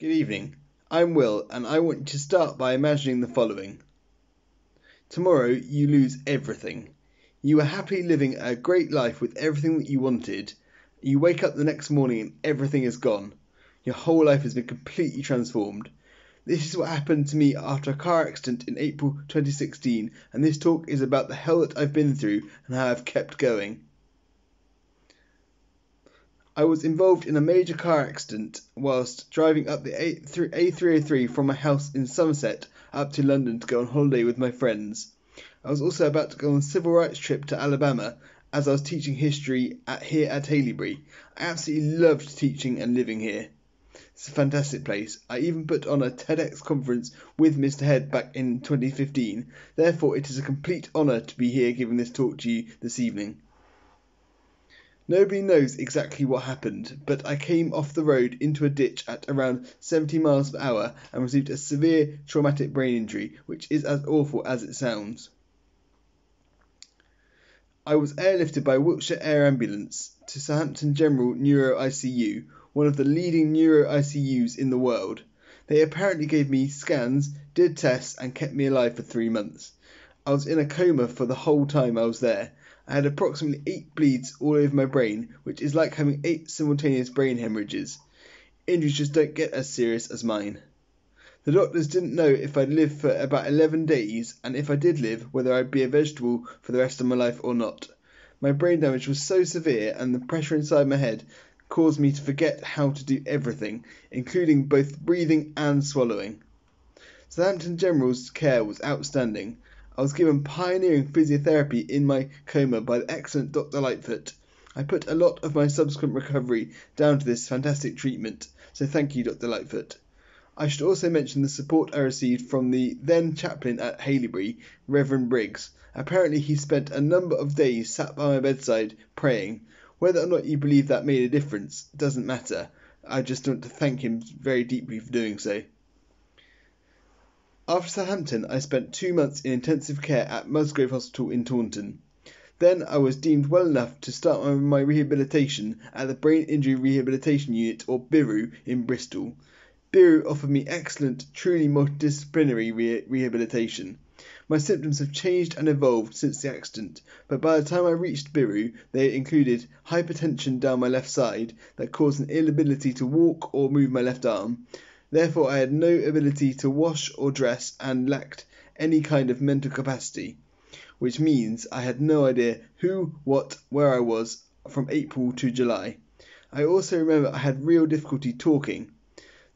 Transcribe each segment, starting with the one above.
Good evening. I'm Will, and I want you to start by imagining the following. Tomorrow you lose everything. You were happily living a great life with everything that you wanted. You wake up the next morning and everything is gone. Your whole life has been completely transformed. This is what happened to me after a car accident in April 2016, and this talk is about the hell that I've been through and how I've kept going. I was involved in a major car accident whilst driving up the A303 from my house in Somerset up to London to go on holiday with my friends. I was also about to go on a civil rights trip to Alabama as I was teaching history at, here at Haileybury. I absolutely loved teaching and living here. It's a fantastic place. I even put on a TEDx conference with Mr. Head back in 2015. Therefore, it is a complete honour to be here giving this talk to you this evening. Nobody knows exactly what happened, but I came off the road into a ditch at around 70 miles per hour and received a severe traumatic brain injury, which is as awful as it sounds. I was airlifted by Wiltshire Air Ambulance to Southampton General Neuro ICU, one of the leading neuro ICUs in the world. They apparently gave me scans, did tests, and kept me alive for three months. I was in a coma for the whole time I was there, I had approximately eight bleeds all over my brain, which is like having eight simultaneous brain hemorrhages. Injuries just don't get as serious as mine. The doctors didn't know if I'd live for about 11 days, and if I did live, whether I'd be a vegetable for the rest of my life or not. My brain damage was so severe, and the pressure inside my head caused me to forget how to do everything, including both breathing and swallowing. Southampton General's care was outstanding. I was given pioneering physiotherapy in my coma by the excellent Dr. Lightfoot. I put a lot of my subsequent recovery down to this fantastic treatment, so thank you, Dr. Lightfoot. I should also mention the support I received from the then chaplain at Haileybury, Reverend Briggs. Apparently, he spent a number of days sat by my bedside praying. Whether or not you believe that made a difference doesn't matter. I just want to thank him very deeply for doing so. After Southampton, I spent two months in intensive care at Musgrave Hospital in Taunton. Then I was deemed well enough to start my rehabilitation at the Brain Injury Rehabilitation Unit, or BIRU, in Bristol. BIRU offered me excellent, truly multidisciplinary re- rehabilitation. My symptoms have changed and evolved since the accident, but by the time I reached BIRU, they included hypertension down my left side that caused an inability to walk or move my left arm, Therefore, I had no ability to wash or dress and lacked any kind of mental capacity, which means I had no idea who, what, where I was from April to July. I also remember I had real difficulty talking.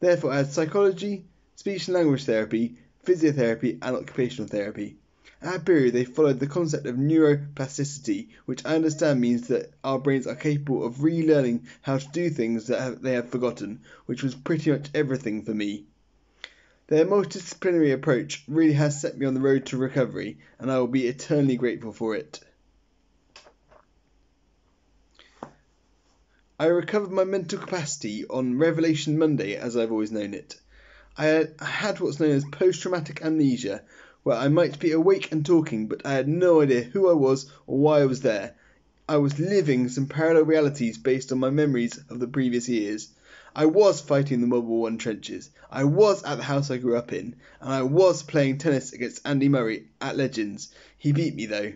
Therefore, I had psychology, speech and language therapy, physiotherapy, and occupational therapy. At BIRU, they followed the concept of neuroplasticity, which I understand means that our brains are capable of relearning how to do things that they have forgotten, which was pretty much everything for me. Their multidisciplinary approach really has set me on the road to recovery, and I will be eternally grateful for it. I recovered my mental capacity on Revelation Monday, as I've always known it. I had what's known as post traumatic amnesia, where I might be awake and talking, but I had no idea who I was or why I was there. I was living some parallel realities based on my memories of the previous years. I was fighting the War One trenches. I was at the house I grew up in, and I was playing tennis against Andy Murray at Legends. He beat me though.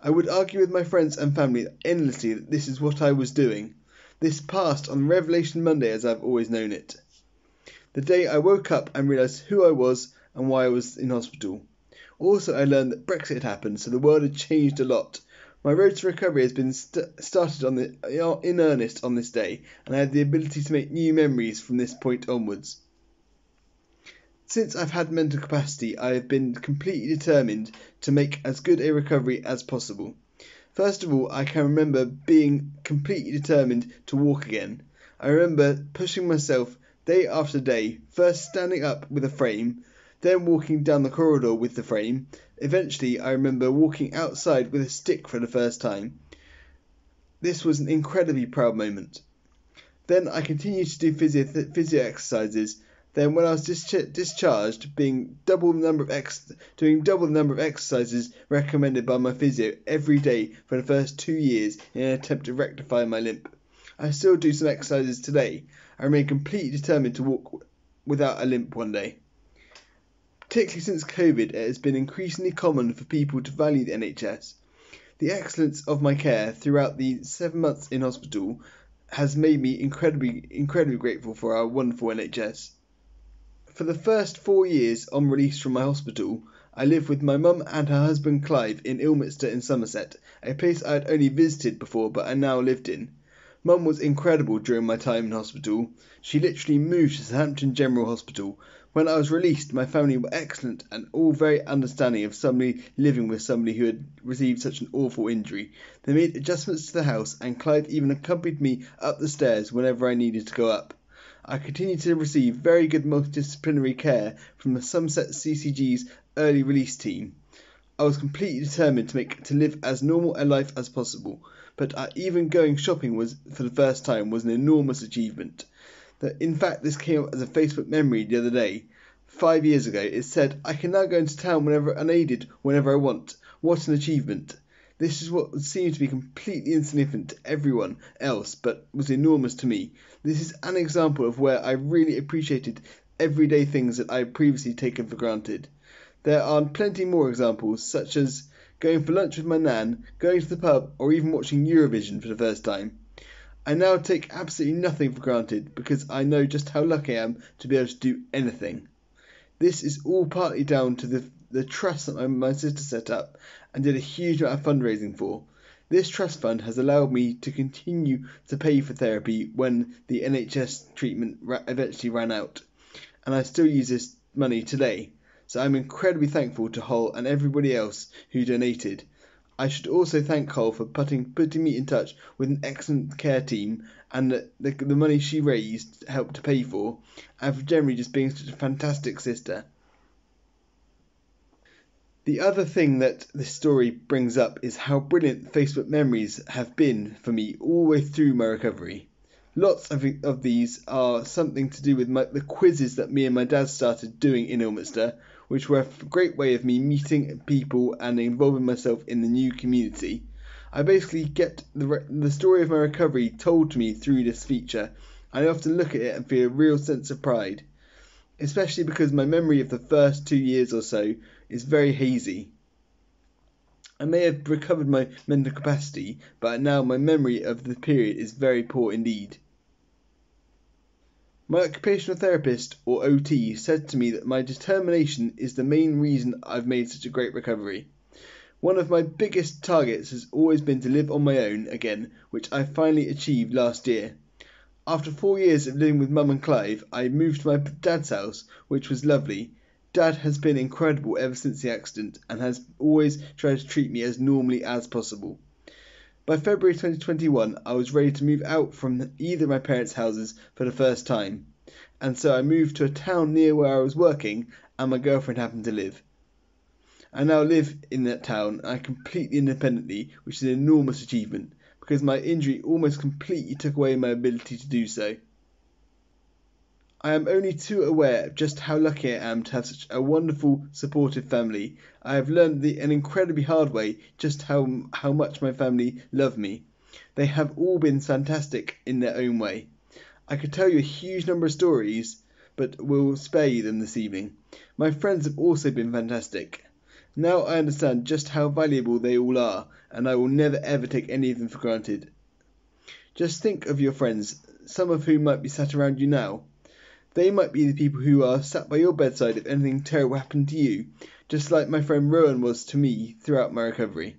I would argue with my friends and family endlessly that this is what I was doing. This passed on Revelation Monday as I've always known it. The day I woke up and realised who I was and why I was in hospital. Also, I learned that Brexit had happened, so the world had changed a lot. My road to recovery has been st- started on the, in earnest on this day, and I had the ability to make new memories from this point onwards. Since I've had mental capacity, I have been completely determined to make as good a recovery as possible. First of all, I can remember being completely determined to walk again. I remember pushing myself day after day, first standing up with a frame, then walking down the corridor with the frame. Eventually, I remember walking outside with a stick for the first time. This was an incredibly proud moment. Then I continued to do physio, physio exercises. Then, when I was discharged, being double the number of ex- doing double the number of exercises recommended by my physio every day for the first two years in an attempt to rectify my limp. I still do some exercises today. I remain completely determined to walk without a limp one day. Particularly since COVID, it has been increasingly common for people to value the NHS. The excellence of my care throughout the seven months in hospital has made me incredibly, incredibly grateful for our wonderful NHS. For the first four years on release from my hospital, I lived with my mum and her husband Clive in Ilminster in Somerset, a place I had only visited before but I now lived in. Mum was incredible during my time in hospital. She literally moved to Southampton General Hospital. When I was released, my family were excellent and all very understanding of somebody living with somebody who had received such an awful injury. They made adjustments to the house, and Clive even accompanied me up the stairs whenever I needed to go up. I continued to receive very good multidisciplinary care from the Somerset CCG's early release team. I was completely determined to make to live as normal a life as possible, but uh, even going shopping was for the first time was an enormous achievement. That in fact this came up as a Facebook memory the other day. Five years ago, it said, "I can now go into town whenever unaided, whenever I want. What an achievement!" This is what seemed to be completely insignificant to everyone else, but was enormous to me. This is an example of where I really appreciated everyday things that I had previously taken for granted. There are plenty more examples, such as going for lunch with my nan, going to the pub, or even watching Eurovision for the first time. I now take absolutely nothing for granted because I know just how lucky I am to be able to do anything. This is all partly down to the, the trust that my, my sister set up and did a huge amount of fundraising for. This trust fund has allowed me to continue to pay for therapy when the NHS treatment ra- eventually ran out, and I still use this money today. So I'm incredibly thankful to Hull and everybody else who donated. I should also thank Cole for putting, putting me in touch with an excellent care team and the, the, the money she raised helped to pay for, and for generally just being such a fantastic sister. The other thing that this story brings up is how brilliant Facebook memories have been for me all the way through my recovery. Lots of, of these are something to do with my, the quizzes that me and my dad started doing in Ilminster, which were a great way of me meeting people and involving myself in the new community. I basically get the, the story of my recovery told to me through this feature. I often look at it and feel a real sense of pride, especially because my memory of the first two years or so is very hazy. I may have recovered my mental capacity, but now my memory of the period is very poor indeed. My occupational therapist, or OT, said to me that my determination is the main reason I've made such a great recovery. One of my biggest targets has always been to live on my own again, which I finally achieved last year. After four years of living with Mum and Clive, I moved to my dad's house, which was lovely, Dad has been incredible ever since the accident and has always tried to treat me as normally as possible. By February 2021, I was ready to move out from either my parents' houses for the first time, and so I moved to a town near where I was working and my girlfriend happened to live. I now live in that town and I completely independently, which is an enormous achievement because my injury almost completely took away my ability to do so. I am only too aware of just how lucky I am to have such a wonderful, supportive family. I have learned the, an incredibly hard way just how how much my family love me. They have all been fantastic in their own way. I could tell you a huge number of stories, but will spare you them this evening. My friends have also been fantastic. Now I understand just how valuable they all are, and I will never ever take any of them for granted. Just think of your friends, some of whom might be sat around you now. They might be the people who are sat by your bedside if anything terrible happened to you, just like my friend Rowan was to me throughout my recovery.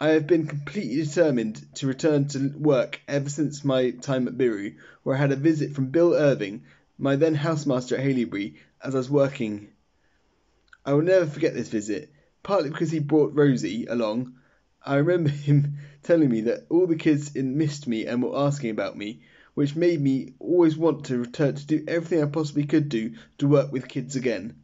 I have been completely determined to return to work ever since my time at BIRU, where I had a visit from Bill Irving, my then housemaster at Haileybury, as I was working. I will never forget this visit, partly because he brought Rosie along. I remember him telling me that all the kids missed me and were asking about me, which made me always want to return to do everything I possibly could do to work with kids again.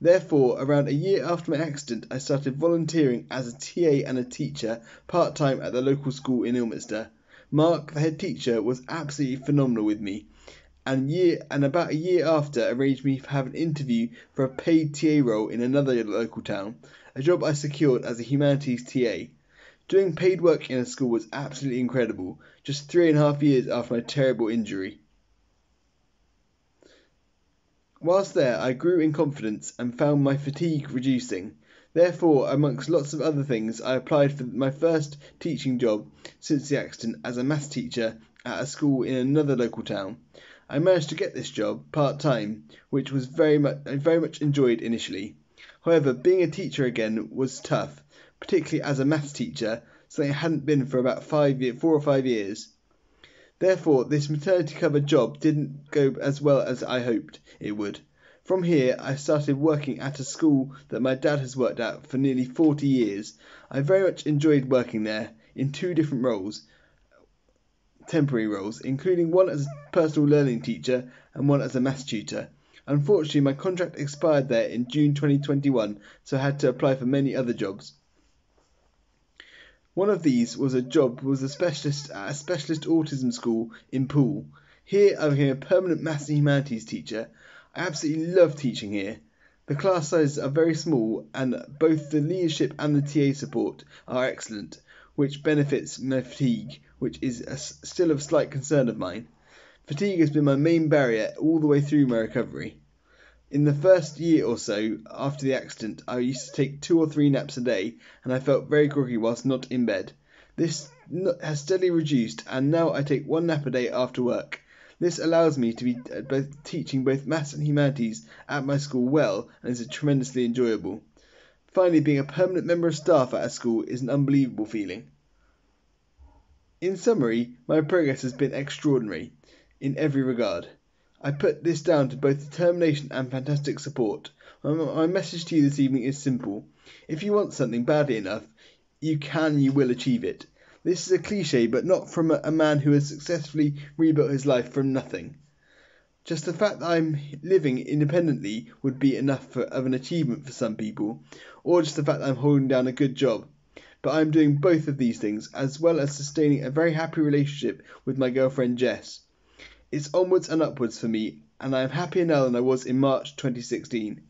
Therefore, around a year after my accident, I started volunteering as a TA and a teacher part time at the local school in Ilminster. Mark, the head teacher, was absolutely phenomenal with me, and year and about a year after arranged me to have an interview for a paid TA role in another local town, a job I secured as a humanities TA. Doing paid work in a school was absolutely incredible, just three and a half years after my terrible injury. Whilst there I grew in confidence and found my fatigue reducing. Therefore, amongst lots of other things, I applied for my first teaching job since the accident as a maths teacher at a school in another local town. I managed to get this job part time, which was very much I very much enjoyed initially. However, being a teacher again was tough, particularly as a maths teacher, something I hadn't been for about five year, four or five years. Therefore, this maternity cover job didn't go as well as I hoped it would. From here, I started working at a school that my dad has worked at for nearly 40 years. I very much enjoyed working there in two different roles, temporary roles, including one as a personal learning teacher and one as a maths tutor. Unfortunately, my contract expired there in June 2021, so I had to apply for many other jobs. One of these was a job was a specialist at a specialist autism school in Poole. Here I became a permanent maths and humanities teacher. I absolutely love teaching here. The class sizes are very small and both the leadership and the TA support are excellent, which benefits my fatigue, which is a, still of slight concern of mine. Fatigue has been my main barrier all the way through my recovery. In the first year or so after the accident, I used to take two or three naps a day, and I felt very groggy whilst not in bed. This has steadily reduced, and now I take one nap a day after work. This allows me to be uh, both teaching both maths and humanities at my school well, and is tremendously enjoyable. Finally, being a permanent member of staff at a school is an unbelievable feeling. In summary, my progress has been extraordinary in every regard. I put this down to both determination and fantastic support. My message to you this evening is simple. If you want something badly enough, you can, you will achieve it. This is a cliche, but not from a, man who has successfully rebuilt his life from nothing. Just the fact that I'm living independently would be enough for, of an achievement for some people, or just the fact that I'm holding down a good job. But I'm doing both of these things, as well as sustaining a very happy relationship with my girlfriend Jess. It's onwards and upwards for me, and I am happier now than I was in March 2016.